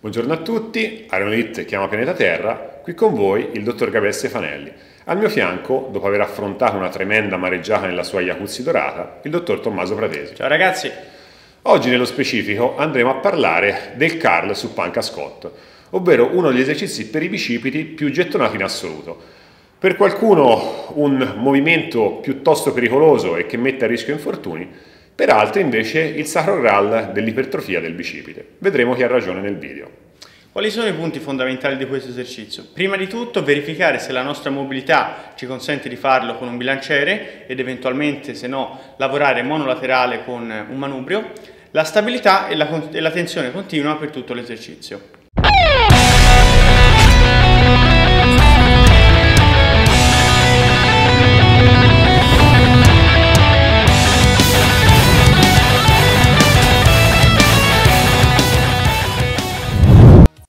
Buongiorno a tutti, Aerolit chiama Pianeta Terra, qui con voi il dottor Gabriele Stefanelli. Al mio fianco, dopo aver affrontato una tremenda mareggiata nella sua jacuzzi dorata, il dottor Tommaso Pratesi. Ciao ragazzi! Oggi nello specifico andremo a parlare del curl su panca Scott, ovvero uno degli esercizi per i bicipiti più gettonati in assoluto. Per qualcuno un movimento piuttosto pericoloso e che mette a rischio infortuni, per altri invece il sacro graal dell'ipertrofia del bicipite. Vedremo chi ha ragione nel video. Quali sono i punti fondamentali di questo esercizio? Prima di tutto verificare se la nostra mobilità ci consente di farlo con un bilanciere ed eventualmente se no lavorare monolaterale con un manubrio, la stabilità e la, e la tensione continua per tutto l'esercizio.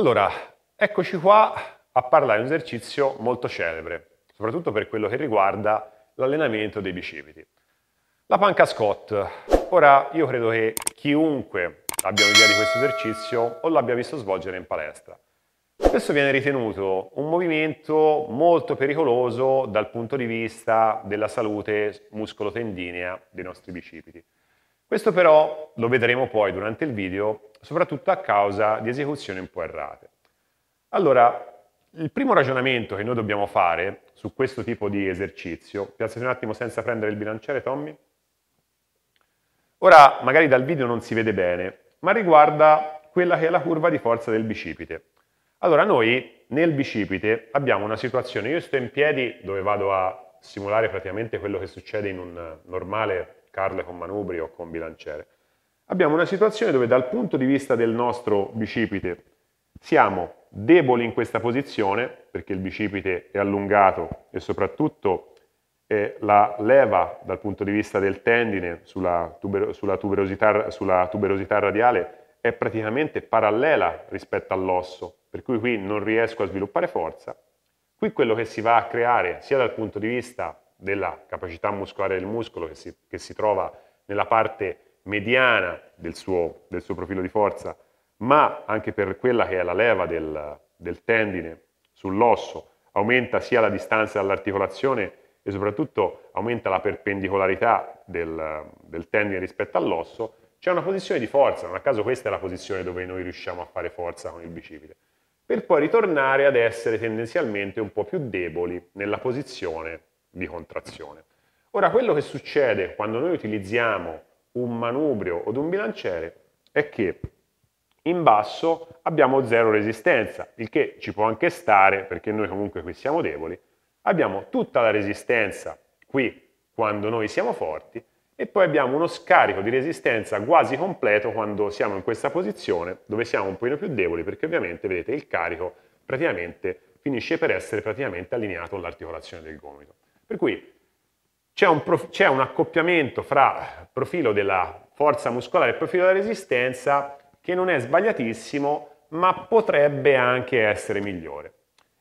Allora, eccoci qua a parlare di un esercizio molto celebre, soprattutto per quello che riguarda l'allenamento dei bicipiti. La panca Scott. Ora, io credo che chiunque abbia un'idea di questo esercizio o l'abbia visto svolgere in palestra. Questo viene ritenuto un movimento molto pericoloso dal punto di vista della salute muscolotendinea dei nostri bicipiti. Questo però lo vedremo poi durante il video, soprattutto a causa di esecuzioni un po' errate. Allora, il primo ragionamento che noi dobbiamo fare su questo tipo di esercizio, piazzati un attimo senza prendere il bilanciere, Tommy. Ora, magari dal video non si vede bene, ma riguarda quella che è la curva di forza del bicipite. Allora, noi nel bicipite abbiamo una situazione, io sto in piedi dove vado a simulare praticamente quello che succede in un normale carle con manubrio o con bilanciere. Abbiamo una situazione dove dal punto di vista del nostro bicipite siamo deboli in questa posizione perché il bicipite è allungato e soprattutto eh, la leva dal punto di vista del tendine sulla, tuber sulla, tuberosità, sulla tuberosità radiale è praticamente parallela rispetto all'osso, per cui qui non riesco a sviluppare forza. Qui quello che si va a creare sia dal punto di vista della capacità muscolare del muscolo che si, che si trova nella parte mediana del suo, del suo, profilo di forza, ma anche per quella che è la leva del, del tendine sull'osso, aumenta sia la distanza dall'articolazione e soprattutto aumenta la perpendicolarità del, del tendine rispetto all'osso, c'è una posizione di forza, non a caso questa è la posizione dove noi riusciamo a fare forza con il bicipite, per poi ritornare ad essere tendenzialmente un po' più deboli nella posizione di contrazione. Ora, quello che succede quando noi utilizziamo un manubrio o un bilanciere è che in basso abbiamo zero resistenza, il che ci può anche stare perché noi comunque qui siamo deboli, abbiamo tutta la resistenza qui quando noi siamo forti e poi abbiamo uno scarico di resistenza quasi completo quando siamo in questa posizione dove siamo un pochino più deboli perché ovviamente vedete il carico praticamente finisce per essere praticamente allineato all'articolazione del gomito. Per cui c'è un, c'è un accoppiamento fra profilo della forza muscolare e profilo della resistenza che non è sbagliatissimo, ma potrebbe anche essere migliore.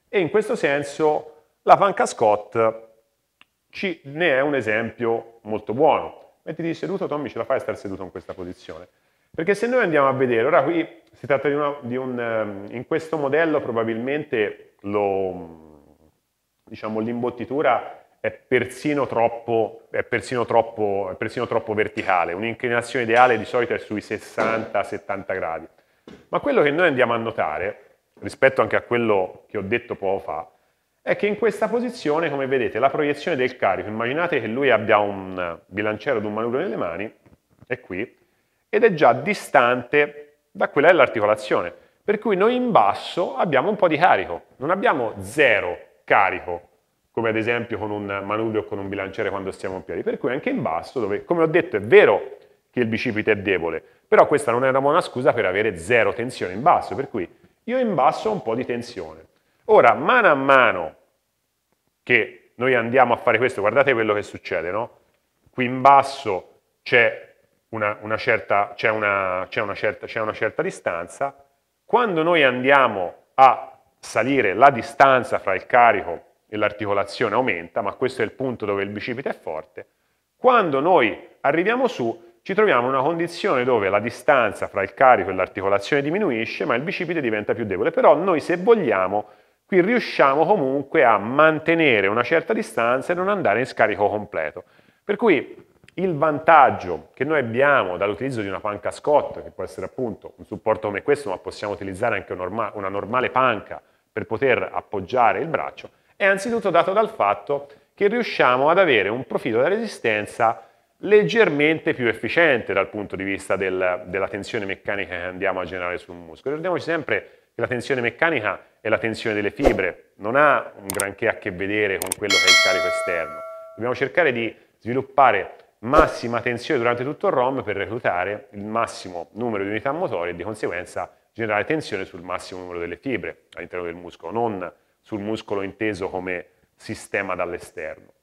E in questo senso la panca Scott ci, ne è un esempio molto buono. Mettiti seduto, Tommy, ce la fai a stare seduto in questa posizione? Perché se noi andiamo a vedere, ora qui si tratta di, una, di un, ehm, in questo modello probabilmente lo, diciamo, l'imbottitura è persino troppo, è persino troppo, è persino troppo verticale, un'inclinazione ideale di solito è sui 60-70 gradi. Ma quello che noi andiamo a notare, rispetto anche a quello che ho detto poco fa, è che in questa posizione, come vedete, la proiezione del carico, immaginate che lui abbia un bilanciere o un manubrio nelle mani, è qui, ed è già distante da quella dell'articolazione. Per cui noi in basso abbiamo un po' di carico, non abbiamo zero carico come ad esempio con un manubrio o con un bilanciere quando stiamo in piedi. Per cui anche in basso, dove come ho detto è vero che il bicipite è debole, però questa non è una buona scusa per avere zero tensione in basso, per cui io in basso ho un po' di tensione. Ora, mano a mano che noi andiamo a fare questo, guardate quello che succede, no? Qui in basso c'è una, una, una, una, c'è una certa distanza, quando noi andiamo a salire la distanza fra il carico l'articolazione aumenta, ma questo è il punto dove il bicipite è forte. Quando noi arriviamo su, ci troviamo in una condizione dove la distanza fra il carico e l'articolazione diminuisce, ma il bicipite diventa più debole. Però noi se vogliamo, qui riusciamo comunque a mantenere una certa distanza e non andare in scarico completo. Per cui il vantaggio che noi abbiamo dall'utilizzo di una panca Scott, che può essere appunto un supporto come questo, ma possiamo utilizzare anche una normale panca per poter appoggiare il braccio, è anzitutto dato dal fatto che riusciamo ad avere un profilo di resistenza leggermente più efficiente dal punto di vista del, della tensione meccanica che andiamo a generare sul muscolo. Ricordiamoci sempre che la tensione meccanica è la tensione delle fibre, non ha un granché a che vedere con quello che è il carico esterno. Dobbiamo cercare di sviluppare massima tensione durante tutto il ROM per reclutare il massimo numero di unità motorie e di conseguenza generare tensione sul massimo numero delle fibre all'interno del muscolo, non sul muscolo inteso come sistema dall'esterno.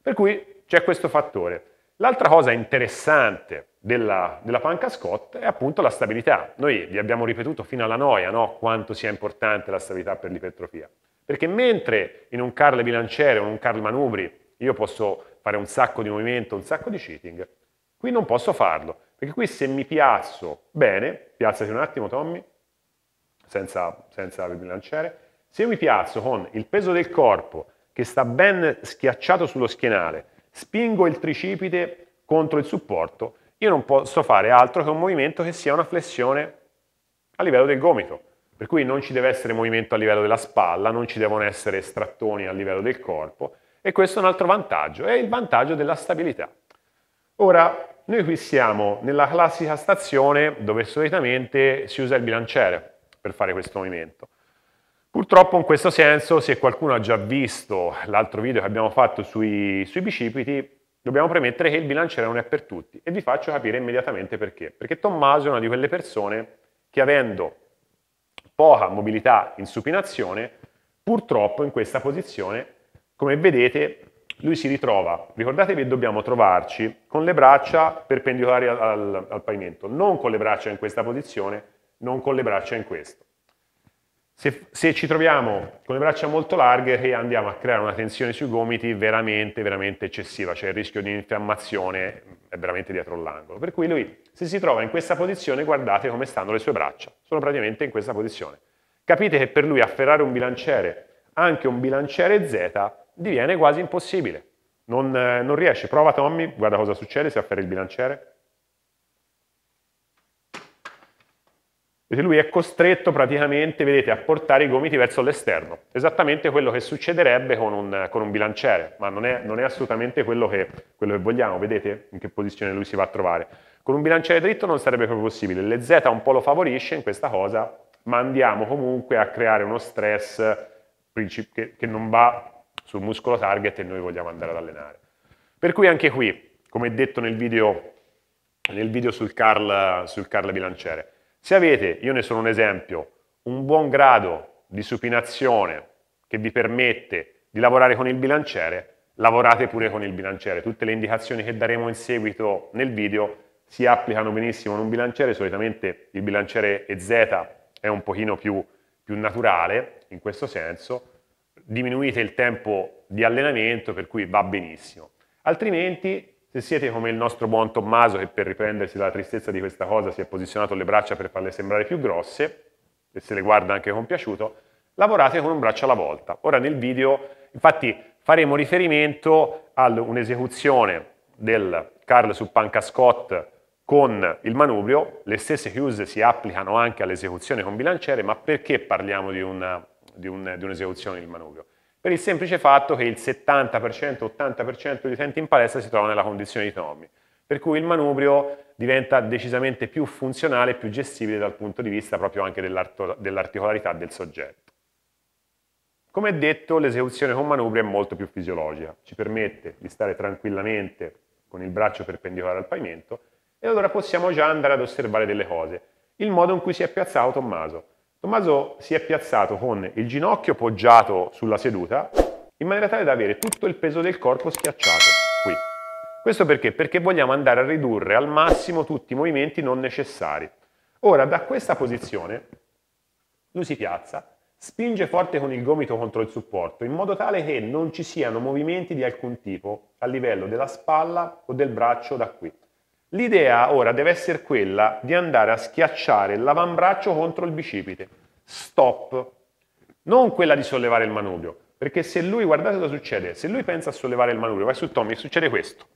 Per cui c'è questo fattore. L'altra cosa interessante della, della, panca Scott è appunto la stabilità. Noi vi abbiamo ripetuto fino alla noia no? quanto sia importante la stabilità per l'ipertrofia. Perché mentre in un Carl bilanciere o in un Carl manubri io posso fare un sacco di movimento, un sacco di cheating, qui non posso farlo. Perché qui se mi piazzo bene, piazzati un attimo Tommy, senza, senza bilanciere, se io mi piazzo con il peso del corpo che sta ben schiacciato sullo schienale, spingo il tricipite contro il supporto, io non posso fare altro che un movimento che sia una flessione a livello del gomito. Per cui non ci deve essere movimento a livello della spalla, non ci devono essere strattoni a livello del corpo e questo è un altro vantaggio, è il vantaggio della stabilità. Ora, noi qui siamo nella classica stazione dove solitamente si usa il bilanciere per fare questo movimento. Purtroppo in questo senso, se qualcuno ha già visto l'altro video che abbiamo fatto sui, sui bicipiti, dobbiamo premettere che il bilanciere non è per tutti e vi faccio capire immediatamente perché. Perché Tommaso è una di quelle persone che avendo poca mobilità in supinazione, purtroppo in questa posizione, come vedete, lui si ritrova, ricordatevi che dobbiamo trovarci con le braccia perpendicolari al, al, al pavimento, non con le braccia in questa posizione, non con le braccia in questo. Se, se, ci troviamo con le braccia molto larghe e andiamo a creare una tensione sui gomiti veramente, veramente eccessiva, cioè il rischio di infiammazione è veramente dietro l'angolo. Per cui lui, se si trova in questa posizione, guardate come stanno le sue braccia, sono praticamente in questa posizione. Capite che per lui afferrare un bilanciere, anche un bilanciere Z, diviene quasi impossibile. Non, non riesce, prova Tommy, guarda cosa succede se afferri il bilanciere. Vedete, lui è costretto praticamente, vedete, a portare i gomiti verso l'esterno. Esattamente quello che succederebbe con un, con un bilanciere, ma non è, non è assolutamente quello che, quello che, vogliamo. Vedete in che posizione lui si va a trovare. Con un bilanciere dritto non sarebbe proprio possibile. Le Z un po' lo favorisce in questa cosa, ma andiamo comunque a creare uno stress che, che non va sul muscolo target e noi vogliamo andare ad allenare. Per cui anche qui, come detto nel video, nel video sul, Carl, sul Carl bilanciere, se avete, io ne sono un esempio, un buon grado di supinazione che vi permette di lavorare con il bilanciere, lavorate pure con il bilanciere. Tutte le indicazioni che daremo in seguito nel video si applicano benissimo in un bilanciere, solitamente il bilanciere EZ è un pochino più, più naturale in questo senso, diminuite il tempo di allenamento per cui va benissimo. Altrimenti se siete come il nostro buon Tommaso che per riprendersi dalla tristezza di questa cosa si è posizionato le braccia per farle sembrare più grosse, e se le guarda anche compiaciuto, lavorate con un braccio alla volta. Ora nel video, infatti, faremo riferimento a un'esecuzione del Carl su panca Scott con il manubrio, le stesse chiuse si applicano anche all'esecuzione con bilanciere, ma perché parliamo di, una, di, un, di un'esecuzione del manubrio? Per il semplice fatto che il 70%-80% degli utenti in palestra si trovano nella condizione di Tommy, per cui il manubrio diventa decisamente più funzionale e più gestibile dal punto di vista proprio anche dell'articolarità del soggetto. Come detto, l'esecuzione con manubrio è molto più fisiologica, ci permette di stare tranquillamente con il braccio perpendicolare al pavimento e allora possiamo già andare ad osservare delle cose. Il modo in cui si è piazzato Tommaso. Tommaso si è piazzato con il ginocchio poggiato sulla seduta in maniera tale da avere tutto il peso del corpo schiacciato qui. Questo perché? Perché vogliamo andare a ridurre al massimo tutti i movimenti non necessari. Ora, da questa posizione, lui si piazza, spinge forte con il gomito contro il supporto, in modo tale che non ci siano movimenti di alcun tipo a livello della spalla o del braccio da qui. L'idea ora deve essere quella di andare a schiacciare l'avambraccio contro il bicipite. Stop. Non quella di sollevare il manubrio. Perché se lui, guardate cosa succede, se lui pensa a sollevare il manubrio, vai su Tommy, succede questo.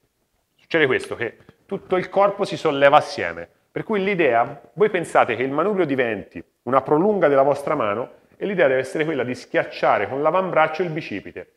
Succede questo, che tutto il corpo si solleva assieme. Per cui l'idea, voi pensate che il manubrio diventi una prolunga della vostra mano e l'idea deve essere quella di schiacciare con l'avambraccio il bicipite.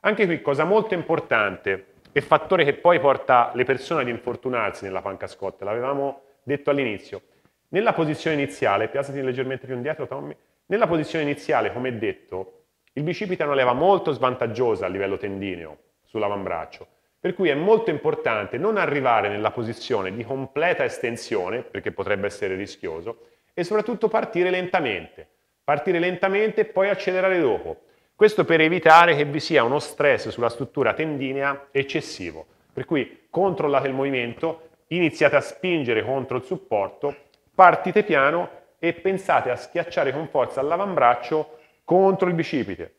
Anche qui, cosa molto importante, e fattore che poi porta le persone ad infortunarsi nella panca scotta, l'avevamo detto all'inizio. Nella posizione iniziale, piazzati leggermente più indietro Tommy, nella posizione iniziale, come detto, il bicipite è una leva molto svantaggiosa a livello tendineo sull'avambraccio, per cui è molto importante non arrivare nella posizione di completa estensione, perché potrebbe essere rischioso, e soprattutto partire lentamente. Partire lentamente e poi accelerare dopo. Questo per evitare che vi sia uno stress sulla struttura tendinea eccessivo. Per cui controllate il movimento, iniziate a spingere contro il supporto, partite piano e pensate a schiacciare con forza l'avambraccio contro il bicipite.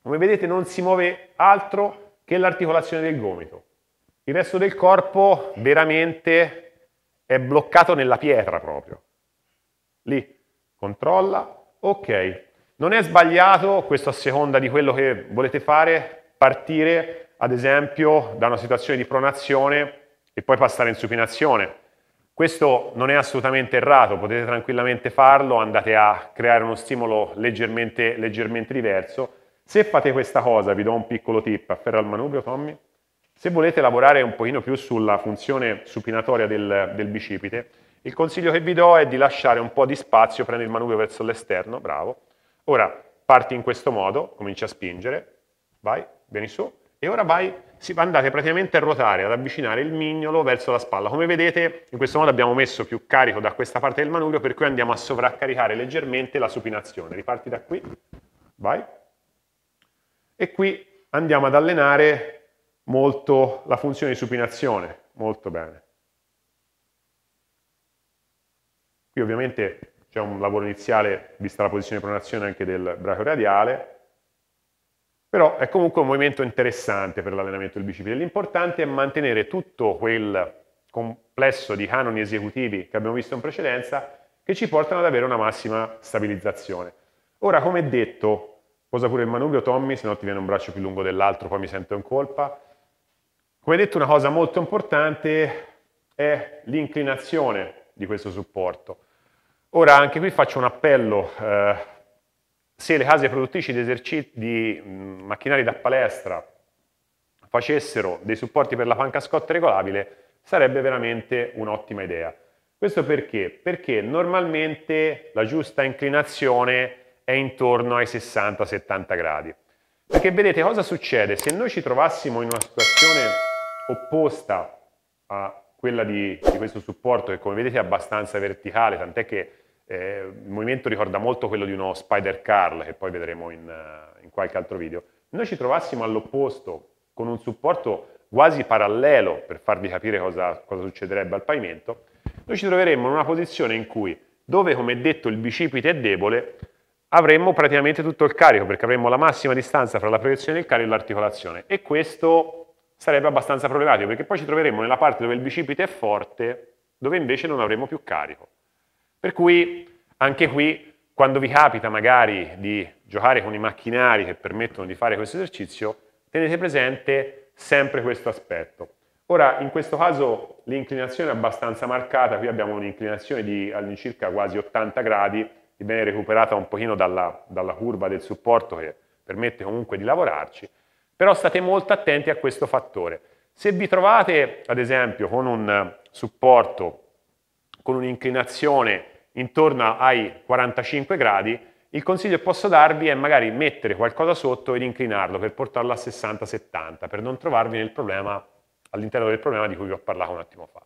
Come vedete non si muove altro che l'articolazione del gomito. Il resto del corpo veramente è bloccato nella pietra proprio. Lì, controlla, ok, non è sbagliato, questo a seconda di quello che volete fare, partire ad esempio da una situazione di pronazione e poi passare in supinazione. Questo non è assolutamente errato, potete tranquillamente farlo, andate a creare uno stimolo leggermente, leggermente diverso. Se fate questa cosa, vi do un piccolo tip, afferra il manubrio Tommy, se volete lavorare un pochino più sulla funzione supinatoria del, del bicipite, il consiglio che vi do è di lasciare un po' di spazio, prendi il manubrio verso l'esterno, bravo, Ora parti in questo modo, cominci a spingere, vai, vieni su, e ora vai, si, andate praticamente a ruotare, ad avvicinare il mignolo verso la spalla. Come vedete, in questo modo abbiamo messo più carico da questa parte del manubrio, per cui andiamo a sovraccaricare leggermente la supinazione. Riparti da qui, vai, e qui andiamo ad allenare molto la funzione di supinazione, molto bene. Qui ovviamente c'è un lavoro iniziale, vista la posizione di pronazione anche del brachio radiale, però è comunque un movimento interessante per l'allenamento del bicipite. L'importante è mantenere tutto quel complesso di canoni esecutivi che abbiamo visto in precedenza che ci portano ad avere una massima stabilizzazione. Ora, come detto, posa pure il manubrio Tommy, se no ti viene un braccio più lungo dell'altro, poi mi sento in colpa. Come detto, una cosa molto importante è l'inclinazione di questo supporto. Ora anche qui faccio un appello, eh, se le case produttrici di, di mh, mm, macchinari da palestra facessero dei supporti per la panca scotta regolabile sarebbe veramente un'ottima idea. Questo perché? Perché normalmente la giusta inclinazione è intorno ai 60-70 gradi. Perché vedete cosa succede? Se noi ci trovassimo in una situazione opposta a quella di, di questo supporto, che come vedete è abbastanza verticale, tant'è che eh, il movimento ricorda molto quello di uno spider curl, che poi vedremo in, uh, in qualche altro video. Noi ci trovassimo all'opposto, con un supporto quasi parallelo, per farvi capire cosa, cosa succederebbe al pavimento, noi ci troveremmo in una posizione in cui, dove come detto il bicipite è debole, avremmo praticamente tutto il carico, perché avremmo la massima distanza tra la proiezione del carico e l'articolazione. E questo sarebbe abbastanza problematico, perché poi ci troveremmo nella parte dove il bicipite è forte, dove invece non avremo più carico. Per cui anche qui, quando vi capita magari di giocare con i macchinari che permettono di fare questo esercizio, tenete presente sempre questo aspetto. Ora, in questo caso l'inclinazione è abbastanza marcata, qui abbiamo un'inclinazione di all'incirca quasi 80 gradi, che viene recuperata un pochino dalla, dalla curva del supporto che permette comunque di lavorarci, però state molto attenti a questo fattore. Se vi trovate, ad esempio, con un supporto con un'inclinazione intorno ai 45 gradi, il consiglio che posso darvi è magari mettere qualcosa sotto ed inclinarlo per portarlo a 60-70, per non trovarvi nel problema, all'interno del problema di cui vi ho parlato un attimo fa.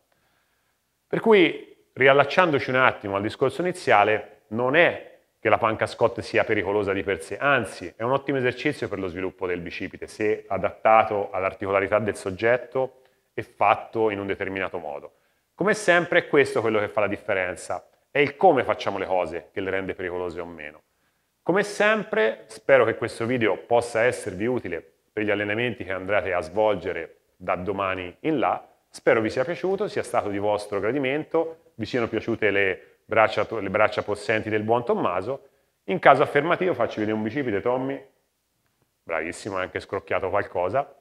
Per cui, riallacciandoci un attimo al discorso iniziale, non è che la panca Scott sia pericolosa di per sé, anzi è un ottimo esercizio per lo sviluppo del bicipite se adattato all'articolarità del soggetto e fatto in un determinato modo. Come sempre è questo quello che fa la differenza è il come facciamo le cose che le rende pericolose o meno. Come sempre, spero che questo video possa esservi utile per gli allenamenti che andrete a svolgere da domani in là Spero vi sia piaciuto, sia stato di vostro gradimento, vi siano piaciute le braccia, le braccia possenti del buon Tommaso. In caso affermativo faccio vedere un bicipite, Tommy. Bravissimo, hai anche scrocchiato qualcosa.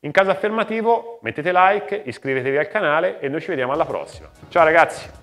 In caso affermativo mettete like, iscrivetevi al canale e noi ci vediamo alla prossima. Ciao ragazzi!